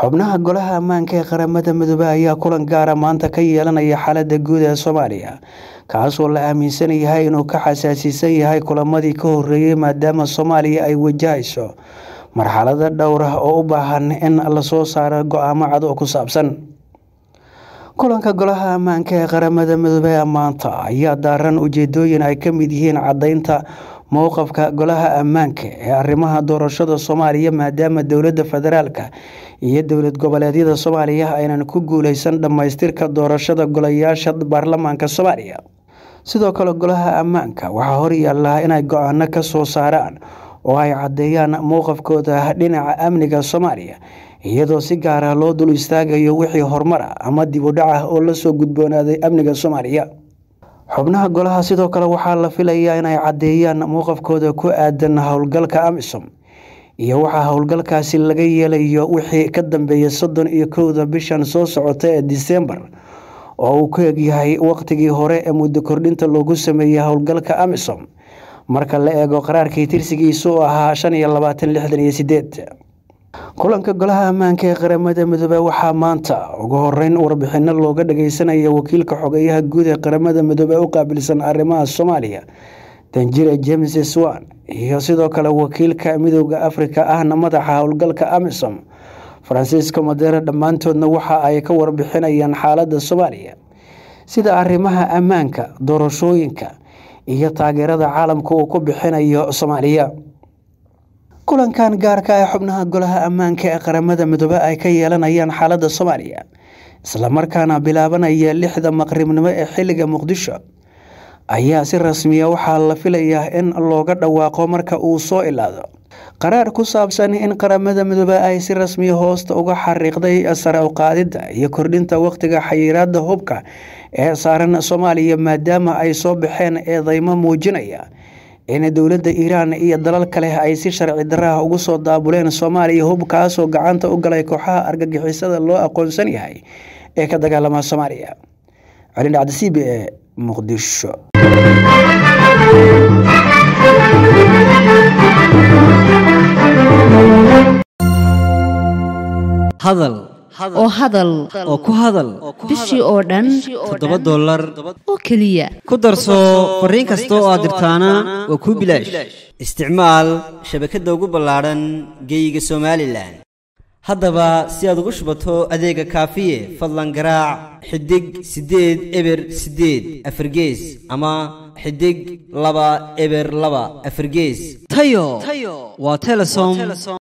xubnaha golaha ammaanka ee qaramada midoobey ayaa kulan gaara maanta ka yeelanaya xaalada guud ee soomaaliya kaasoo la aaminsan yahay inuu ka xasaasiisan yahay kulamadii ka horeeyey maadaama soomaaliya ay wajahayso marxalado dhowr ah oo u baahan in la soo saaro go'aamo cad oo ku saabsan. Kulanka golaha ammaanka ee qaramada midoobey maanta ayaa daaran ujeedooyin ay ka mid yihiin caddeynta mowqafka golaha ammaanka ee arrimaha doorashada soomaaliya maadaama dowladda federaalka iyo dowlad goboleedyada soomaaliya aynan ku guuleysan dhammaystirka doorashada golayaasha baarlamaanka soomaaliya. Sidoo kale golaha ammaanka waxaa horyaala inay go'aano ka soo saaraan oo ay caddeeyaan mowqafkooda dhinaca amniga soomaaliya iyadoo si gaar ah loo dul istaagayo wixii horumar ah ama dib u dhac ah oo la soo gudboonaaday amniga soomaaliya xubnaha golaha sidoo kale waxaa la filayaa inay caddeeyaan mowqafkooda ku aadan howlgalka amisom. Iyo waxaa howlgalkaasi laga yeelayo wixii ka dambeeya soddon iyo kowda bishan soo socota ee disembar oo uu ku egyahay waqtigii hore ee muddo kordhinta loogu sameeyey howlgalka amisom. Marka la eego qaraarkii tirsigiisu u ahaa shan iyo labaatan lixdan iyo sideed kulanka golaha ammaanka ee qaramada midoobey waxaa maanta ugu horeyn warbixino looga dhageysanaya wakiilka xogeyaha guud ee qaramada midoobey u qaabilsan arrimaha soomaaliya danjire james swan iyo sidoo kale wakiilka midooda afrika ahna madaxa howlgalka amisom francisco madera dhammaantoodna waxa ay ka warbixinayaan xaalada soomaaliya sida arrimaha ammaanka doorashooyinka iyo taageerada caalamka uu ku bixinayo soomaaliya kulankan gaarka ee xubnaha golaha ammaanka ee qaramada midoobe ay ka yeelanayaan xaalada soomaaliya islamarkaana bilaabanaya lixda maqribnimo ee xilliga muqdisho ayaa si rasmiya waxaa la filayaa in looga dhawaaqo marka uu soo ilaado. Qaraar ku saabsan in qaramada midoobe ay si rasmiya hoosta uga xariiqday sare u qaadidda iyo kordhinta wakhtiga xayiraada hubka ee saaran soomaaliya maadaama ay soo baxeen eedeymo muujinaya in dowladda iiraan iyo dalal kale ay si sharci daraha ugu soo daabuleen soomaaliya hubkaasoo gacanta u galay kooxaha argagixisada loo aqoonsan yahay ee ka dagaalama soomaaliya. Celin dhacda c b e muqdisho. Hadal oo hadal oo ku hadal. Bishii oo dhan toddoba dollar. Oo keliya. Ku darso fariin kasta oo aad dirtaana waa kuu bilaash. isticmaal shabakadda ugu ballaadhan geeyiga somalilan haddaba si aad ugu shubato adeega kaafiye fadlan garaac xidig siddeed eber siddeed afargees ama xidig laba eber laba afargees tayo! Waa telesom